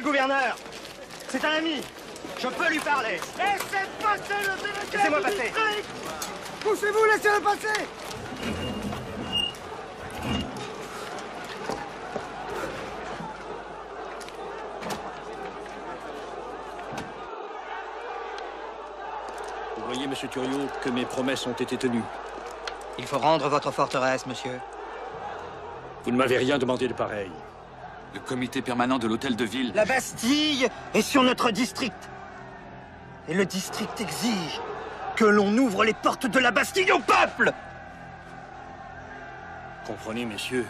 le gouverneur. C'est un ami. Je peux lui parler. Laissez passer le délégué Laissez-moi passer. Poussez-vous, laissez-le passer Vous voyez, monsieur Thuriot, que mes promesses ont été tenues. Il faut rendre votre forteresse, monsieur. Vous ne m'avez rien demandé de pareil. Le comité permanent de l'hôtel de ville. La Bastille est sur notre district. Et le district exige que l'on ouvre les portes de la Bastille au peuple Comprenez, messieurs,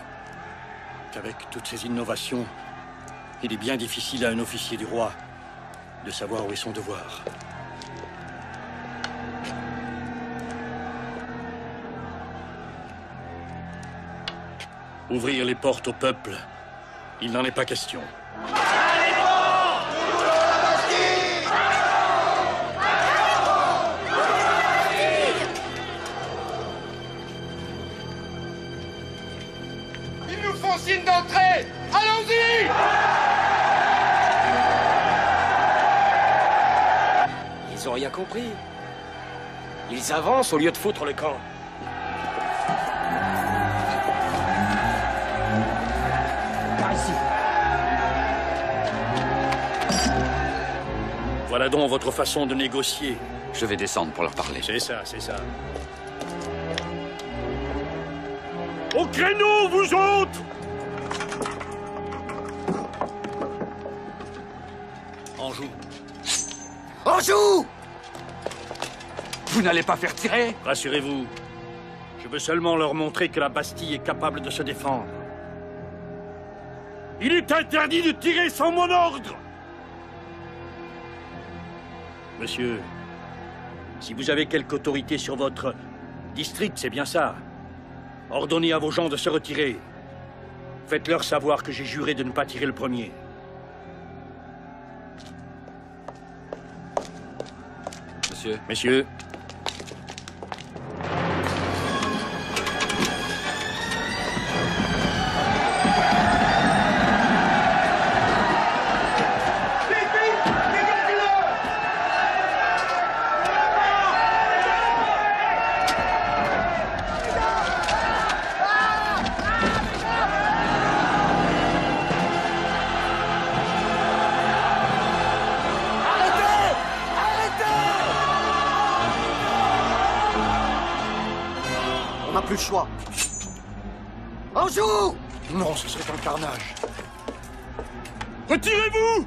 qu'avec toutes ces innovations, il est bien difficile à un officier du roi de savoir où est son devoir. Ouvrir les portes au peuple, il n'en est pas question. Ils nous font signe d'entrée Allons-y Ils ont rien compris. Ils avancent au lieu de foutre le camp. Voilà donc votre façon de négocier. Je vais descendre pour leur parler. C'est ça, c'est ça. Au créneau, vous autres Anjou, On joue Vous n'allez pas faire tirer? Rassurez-vous. Je veux seulement leur montrer que la Bastille est capable de se défendre. Il est interdit de tirer sans mon ordre Monsieur, si vous avez quelque autorité sur votre district, c'est bien ça. Ordonnez à vos gens de se retirer. Faites-leur savoir que j'ai juré de ne pas tirer le premier. Monsieur, Messieurs, plus le choix. On joue non, ce serait un carnage. Retirez-vous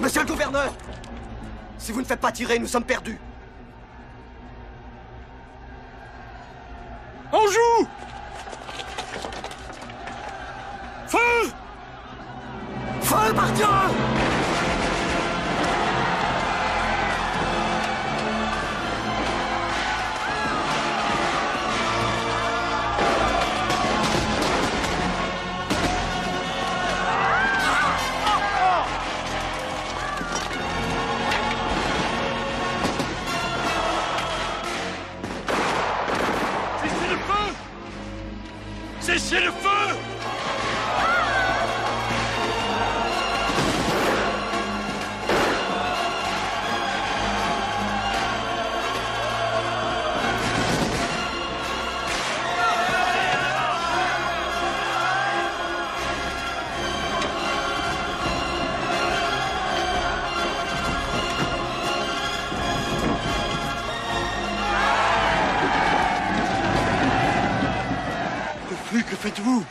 Monsieur le gouverneur Si vous ne faites pas tirer, nous sommes perdus. On joue Feu Feu, par Cessez le feu. Le faites-vous?